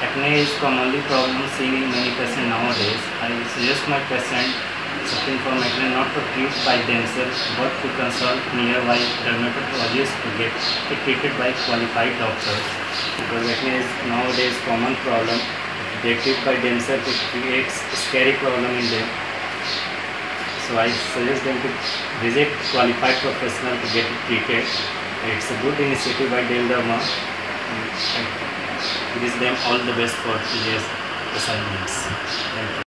is commonly problem seen in many patients nowadays. I suggest my patient suffering from acne not to treat by themselves but to consult nearby dermatologist to get it treated by qualified doctors. Because acne is nowadays common problem. If they treat by themselves, it creates scary problem in them. So I suggest them to visit qualified professional to get it treated. It's a good initiative by Dale Derma. I wish them all the best for today's assignments. Thank you.